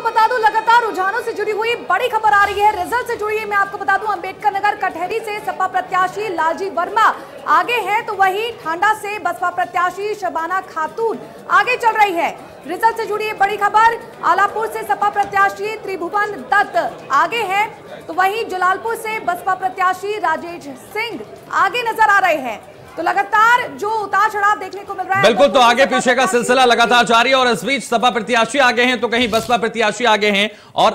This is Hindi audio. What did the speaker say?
आपको बता दूँ, लगातार रुझानों से जुड़ी हुई बड़ी खबर आ रही है। रिज़ल्ट से जुड़ी मैं आपको बता दूँ, अंबेडकर नगर कटहरी से सपा प्रत्याशी लालजी वर्मा आगे हैं तो वही ठांडा से बसपा प्रत्याशी शबाना खातून आगे चल रही है। रिज़ल्ट से जुड़ी बड़ी खबर, आलापुर से सपा प्रत्याशी त्रिभुवन दत्त आगे है तो वही जलालपुर से बसपा प्रत्याशी राजेश सिंह आगे नज़र आ रहे हैं। तो लगातार जो उतार चढ़ाव देखने को मिल रहा है बिल्कुल तो तो आगे पीछे का सिलसिला लगातार जारी है और इस बीच सपा प्रत्याशी आगे हैं तो कहीं बसपा प्रत्याशी आगे हैं और